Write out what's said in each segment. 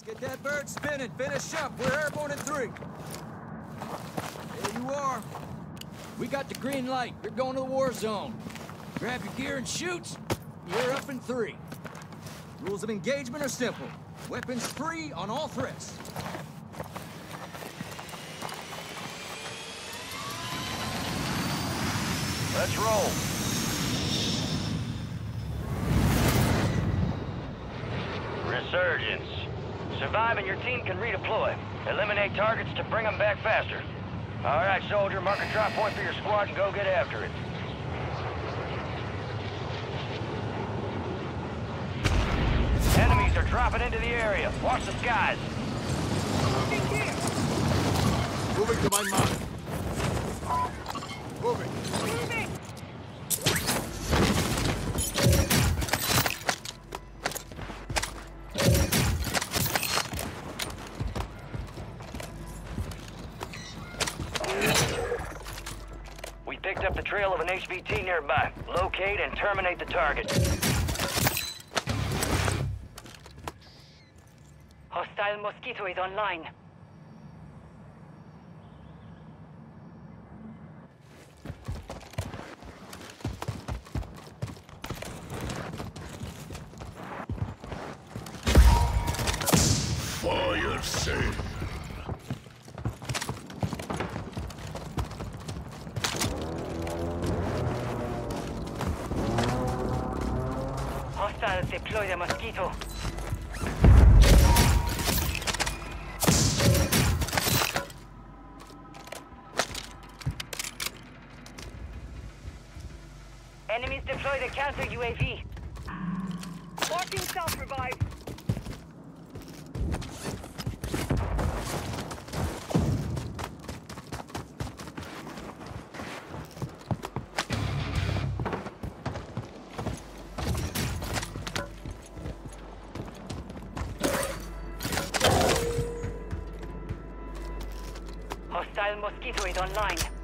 Let's get that bird spinning. Finish up. We're airborne in three. There you are. We got the green light. You're going to the war zone. Grab your gear and shoot. You're up in three. Rules of engagement are simple. Weapons free on all threats. Let's roll. Resurgence. Survive and your team can redeploy. Eliminate targets to bring them back faster. All right, soldier, mark a drop point for your squad and go get after it. Enemies are dropping into the area. Watch the skies. Moving to my mark. Moving. We picked up the trail of an HVT nearby. Locate and terminate the target. Hostile Mosquito is online. Fire sale. The Mosquito. Enemies deploy the counter UAV. Marking self-revive. Online.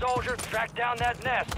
Soldier. Track down that nest.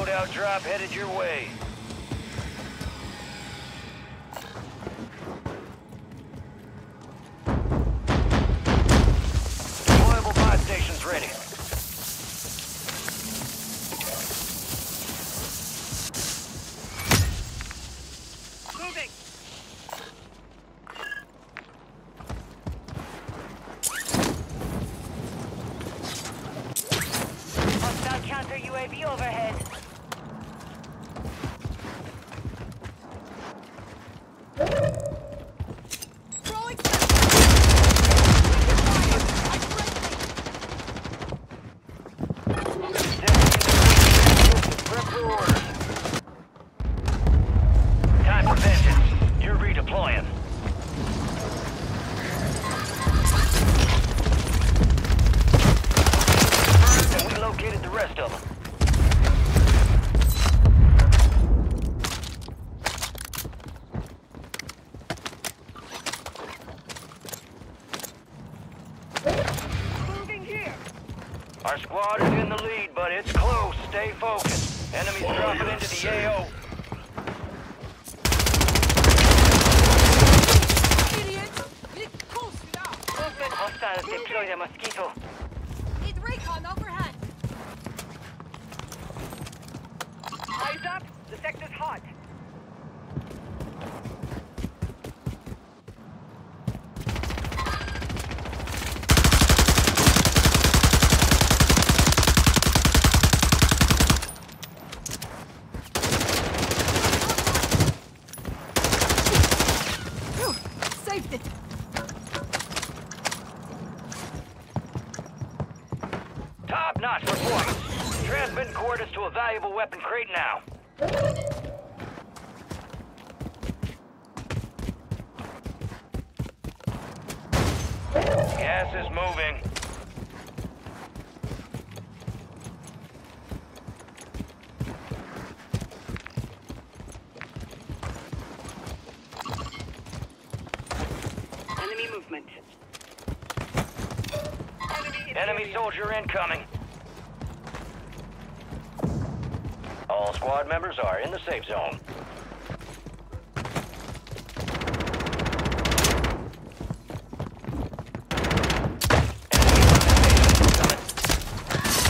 Loadout drop headed your way. Deployable buy stations ready. Moving. Hostile counter UAV overhead. 热吧 Eyes up. The sector's hot. Top-notch performance. Transmitting coordinates to a valuable weapon crate now. Gas is moving. Enemy movement. Enemy, Enemy soldier incoming. All squad members are in the safe zone.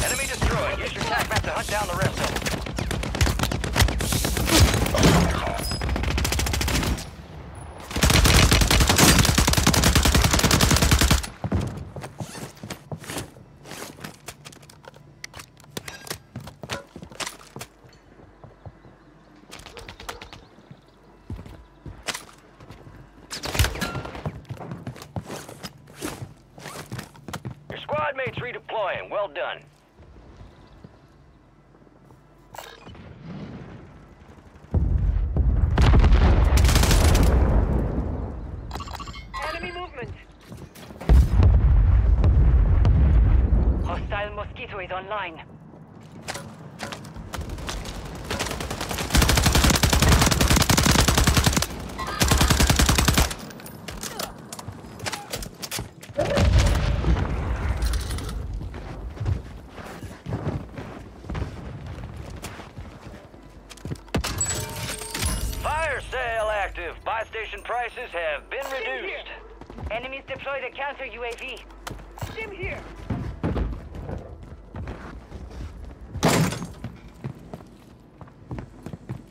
Enemy destroyed. Use your tac map to hunt down the rest of them. Your squad mates redeploying. Well done. Enemy movement. Hostile mosquito is online. Fire sale active. Buy station prices have been reduced. Enemies deploy the counter UAV. Sim here.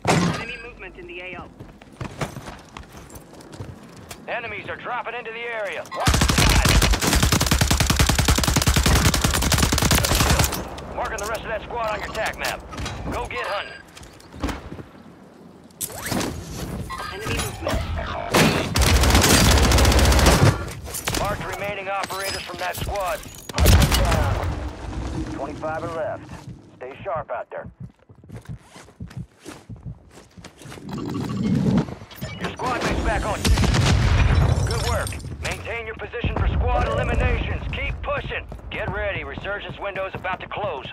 Enemy movement in the AO. Enemies are dropping into the area. Watch the. Marking the rest of that squad on your tac map. Go get hunting. Enemy movement. Mark the remaining operators from that squad. Hunt them down. 25 are left. Stay sharp out there. Squad mates back on. Good work. Maintain your position for squad eliminations. Keep pushing. Get ready. Resurgence window is about to close.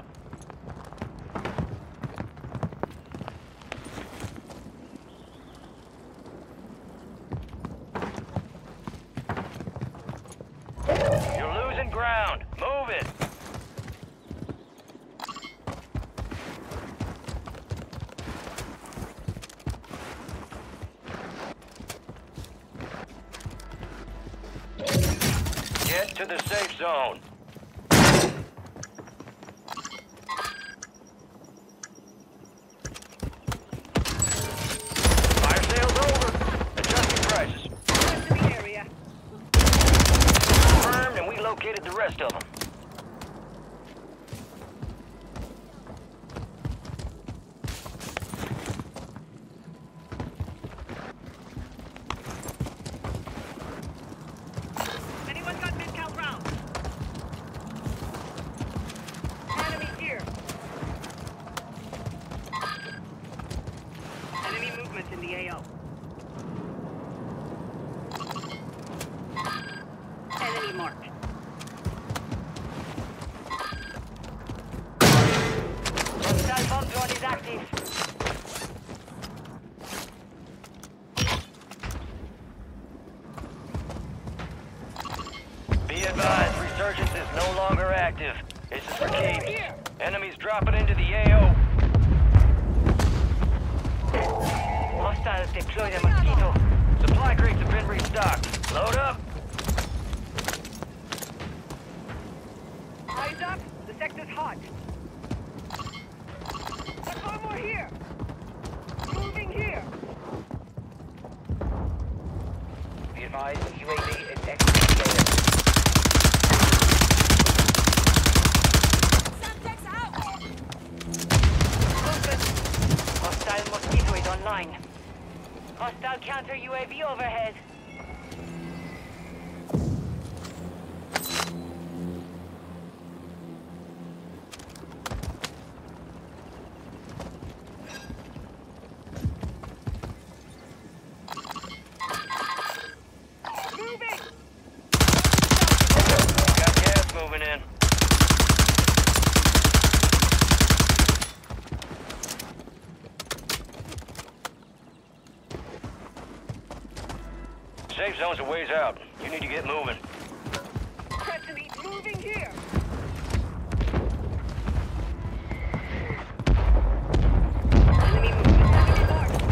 You're losing ground. Move it. Get to the safe zone. Fire sale's over. Adjusting prices. Into the area. Confirmed, and we located the rest of them. Enemy marked. Hostile bomb drone is active. Be advised, resurgence is no longer active. This is for keeps. Enemies dropping into the AO. Hostiles deploy the mosquito. Supply crates have been restocked. Load up. Eyes up. The sector's. There's one more here. Moving here. Be advised, UAV is executed. Semtex out! Movement. Hostile mosquito is online. Hostile counter UAV overhead. Moving. Got gas moving in. Safe zone's a ways out. You need to get moving. Presently moving here. Enemy movement. Enemy marked.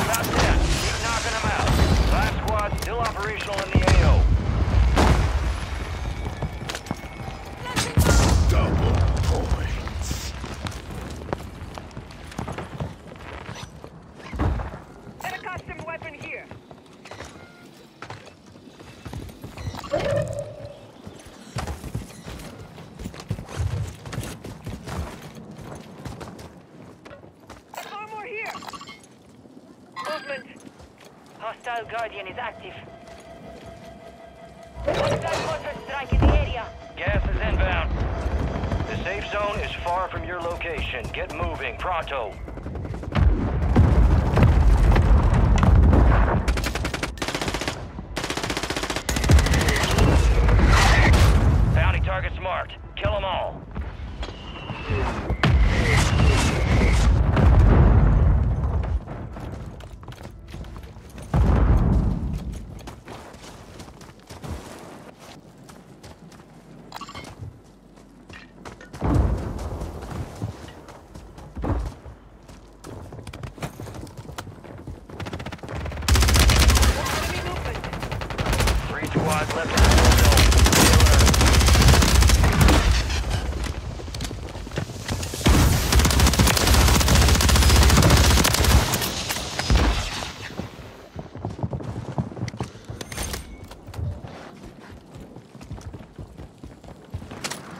About that. Keep knocking them out. Last squad still operational in the AO. Double points. Get a custom weapon here. One more here. Movement. Hostile Guardian is active. Strike in the area. Gas is inbound. The safe zone is far from your location. Get moving, pronto.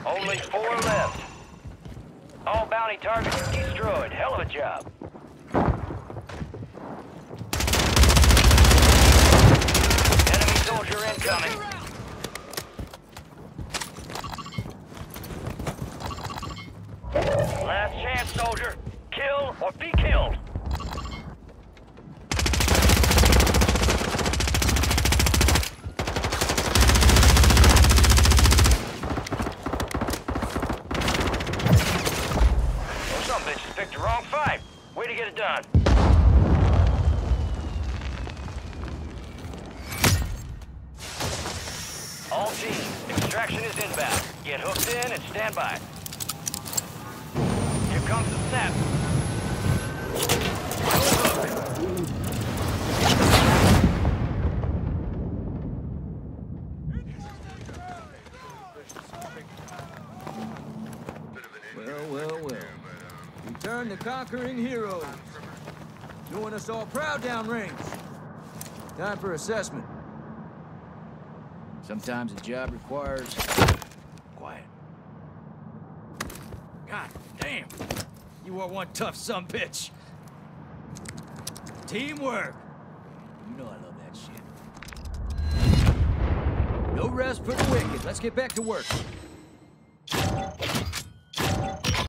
Only four left. All bounty targets destroyed. Hell of a job. Enemy soldier incoming. Last chance, soldier. Kill or be killed. Oh, some bitches picked the wrong fight. Way to get it done. All teams, extraction is inbound. Get hooked in and stand by. Here comes the snap. Well, well, well. Return the conquering heroes. Doing us all proud downrange. Time for assessment. Sometimes a job requires quiet. God damn! You are one tough son bitch. Teamwork. You know I love that shit. No rest for the wicked. Let's get back to work.